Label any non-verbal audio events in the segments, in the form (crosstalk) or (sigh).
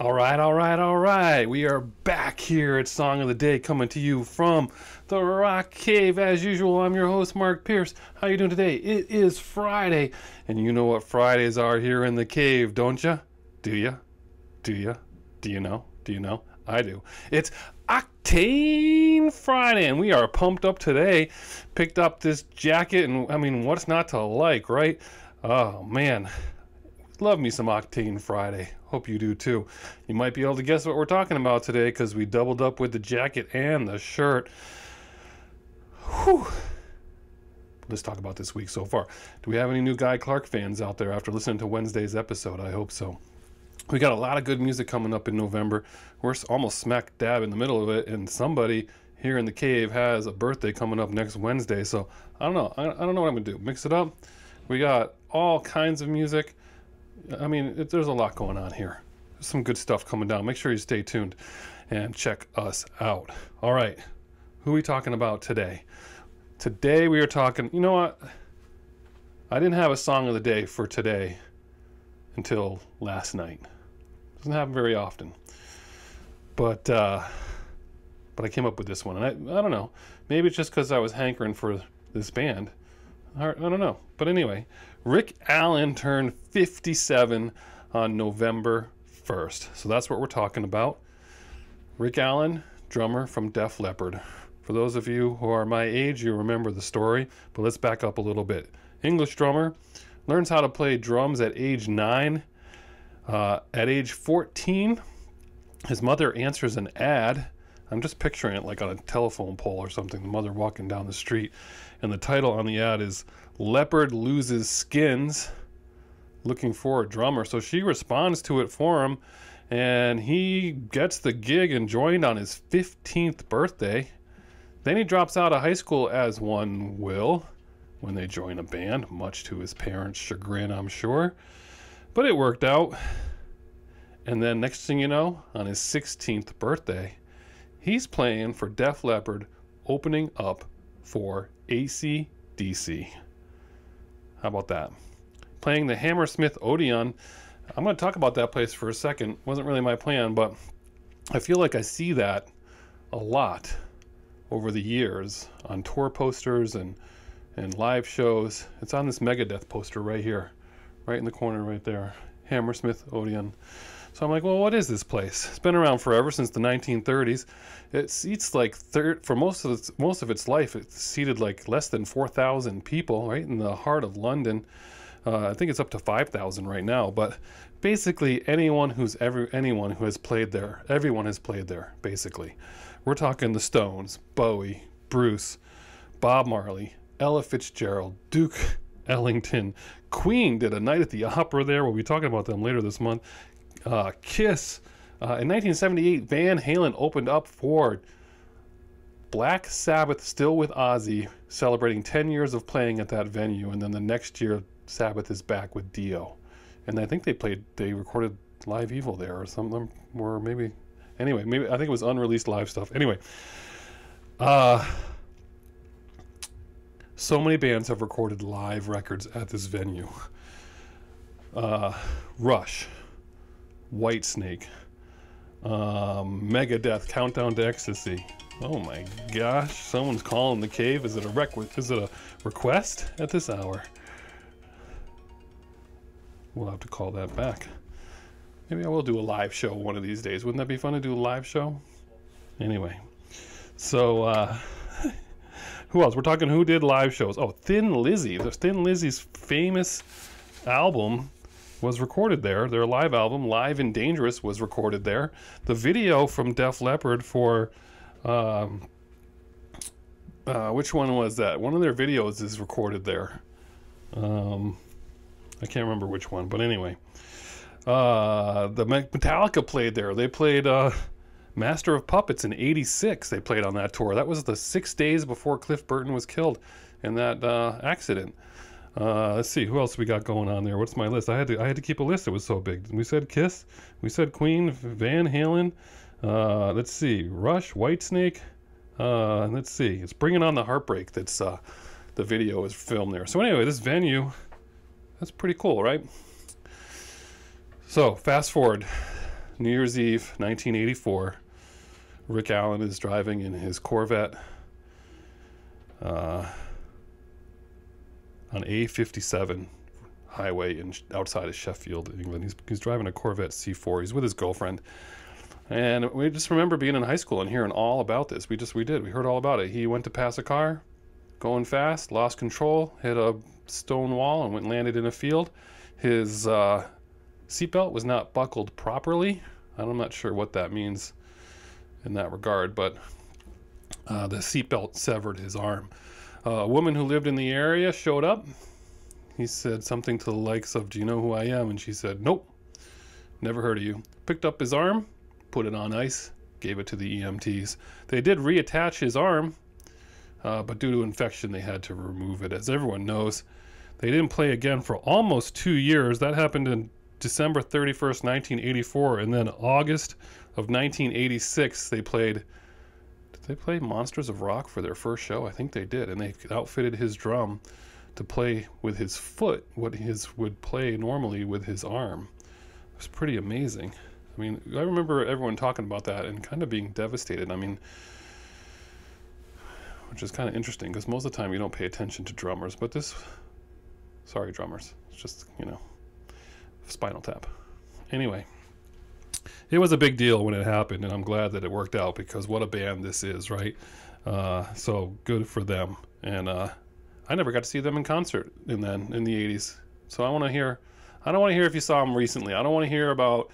All right, all right, all right. We are back here at Song of the Day, coming to you from the Rock Cave. As usual, I'm your host, Mark Pierce. How are you doing today? It is Friday, and you know what Fridays are here in the cave, don't you? Do you? Do you? Do you know? Do you know? I do. It's Octane Friday, and we are pumped up today. Picked up this jacket, and I mean, what's not to like, right? Oh man, love me some Octane Friday. Hope you do too. You might be able to guess what we're talking about today because we doubled up with the jacket and the shirt. Whew. Let's talk about this week so far. Do we have any new Guy Clark fans out there after listening to Wednesday's episode? I hope so. We got a lot of good music coming up in November. We're almost smack dab in the middle of it, and somebody here in the cave has a birthday coming up next Wednesday. So I don't know. I, I don't know what I'm gonna do. Mix it up. We got all kinds of music. I mean, it, there's a lot going on here. Some good stuff coming down. Make sure you stay tuned and check us out. All right, who are we talking about today? Today we are talking. You know what? I didn't have a song of the day for today until last night. Doesn't happen very often, but uh, but I came up with this one, and I I don't know. Maybe it's just because I was hankering for this band. I don't know. But anyway, Rick Allen turned 57 on November 1st. So that's what we're talking about. Rick Allen, drummer from Def Leppard. For those of you who are my age, you remember the story, but let's back up a little bit. English drummer, learns how to play drums at age 9. Uh, at age 14, his mother answers an ad. I'm just picturing it like on a telephone pole or something, the mother walking down the street and the title on the ad is Leppard Loses Skins, looking for a drummer. So she responds to it for him, and he gets the gig and joined on his 15th birthday. Then he drops out of high school as one will when they join a band, much to his parents' chagrin, I'm sure. But it worked out. And then next thing you know, on his 16th birthday, he's playing for Def Leppard, opening up for ACDC. How about that? Playing the Hammersmith Odeon. I'm going to talk about that place for a second. Wasn't really my plan, but I feel like I see that a lot over the years on tour posters and and live shows. It's on this Megadeth poster right here, right in the corner right there. Hammersmith Odeon. So I'm like, well, what is this place? It's been around forever since the 1930s. It seats like for most of its most of its life. It seated like less than 4,000 people, right in the heart of London. Uh, I think it's up to 5,000 right now. But basically, anyone who's ever anyone who has played there, everyone has played there. Basically, we're talking the Stones, Bowie, Bruce, Bob Marley, Ella Fitzgerald, Duke (laughs) Ellington, Queen did a night at the opera there. We'll be talking about them later this month. Uh, Kiss. Uh, in 1978, Van Halen opened up for Black Sabbath, still with Ozzy, celebrating 10 years of playing at that venue. And then the next year, Sabbath is back with Dio. And I think they played, they recorded Live Evil there or something, or maybe, anyway, maybe, I think it was unreleased live stuff. Anyway, uh, so many bands have recorded live records at this venue. Uh, Rush, Whitesnake, um, Megadeth, Countdown to Ecstasy. Oh my gosh, someone's calling the cave. Is it a rec- Is it a request at this hour? We'll have to call that back. Maybe I will do a live show one of these days. Wouldn't that be fun to do a live show? Anyway, so uh, (laughs) who else? We're talking who did live shows. Oh, Thin Lizzy. The Thin Lizzy's famous album was recorded there. Their live album, Live and Dangerous, was recorded there. The video from Def Leppard for, um, uh, which one was that? One of their videos is recorded there. Um, I can't remember which one, but anyway. Uh, the Metallica played there. They played uh, Master of Puppets in '86. They played on that tour. That was the six days before Cliff Burton was killed in that uh, accident. Uh, let's see who else we got going on there. What's my list? I had to I had to keep a list. It was so big. We said Kiss. We said Queen, Van Halen. Uh, let's see, Rush, Whitesnake. Uh, let's see, it's bringing on the heartbreak. That's uh, the video is filmed there. So anyway, this venue, that's pretty cool, right? So fast forward New Year's Eve, 1984. Rick Allen is driving in his Corvette uh, on A57 highway in outside of Sheffield, England. He's, he's driving a Corvette C4. He's with his girlfriend. And we just remember being in high school and hearing all about this. We just, we did. We heard all about it. He went to pass a car, going fast, lost control, hit a stone wall, and went and landed in a field. His uh, seatbelt was not buckled properly. I'm not sure what that means in that regard, but uh, the seatbelt severed his arm. Uh, a woman who lived in the area showed up. He said something to the likes of, Do you know who I am? And she said, Nope, never heard of you. Picked up his arm, put it on ice, gave it to the EMTs. They did reattach his arm, uh, but due to infection, they had to remove it. As everyone knows, they didn't play again for almost two years. That happened in December 31st, 1984, and then August of 1986, they played. They play Monsters of Rock for their first show? I think they did, and they outfitted his drum to play with his foot what his would play normally with his arm. It was pretty amazing. I mean, I remember everyone talking about that and kind of being devastated. I mean, which is kind of interesting because most of the time you don't pay attention to drummers, but this, sorry, drummers, it's just, you know, Spinal Tap. Anyway, it was a big deal when it happened, and I'm glad that it worked out because what a band this is, right? Uh, so good for them. And uh, I never got to see them in concert in then in the '80s. So I want to hear. I don't want to hear if you saw them recently. I don't want to hear about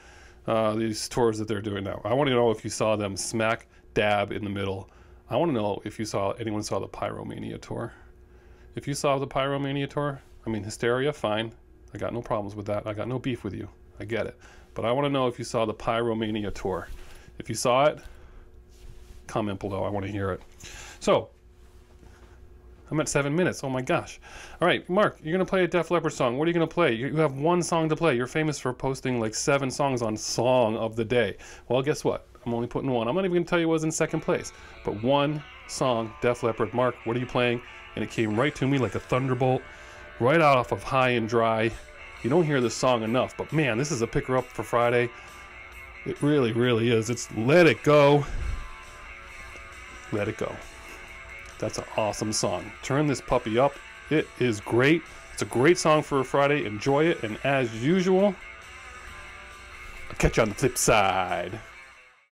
uh, these tours that they're doing now. I want to know if you saw them smack dab in the middle. I want to know if you saw anyone saw the Pyromania tour. If you saw the Pyromania tour, I mean Hysteria, fine. I got no problems with that. I got no beef with you. I get it. But I want to know if you saw the Pyromania tour. If you saw it, comment below. I want to hear it. So, I'm at seven minutes. Oh my gosh. All right, Mark, you're going to play a Def Leppard song. What are you going to play? You have one song to play. You're famous for posting like seven songs on Song of the Day. Well, guess what? I'm only putting one. I'm not even going to tell you what was in second place. But one song, Def Leppard. Mark, what are you playing? And it came right to me like a thunderbolt right off of High 'n' Dry. You don't hear this song enough, but man, this is a picker up for Friday. It really, really is. It's Let It Go. Let It Go. That's an awesome song. Turn this puppy up. It is great. It's a great song for a Friday. Enjoy it. And as usual, I'll catch you on the flip side.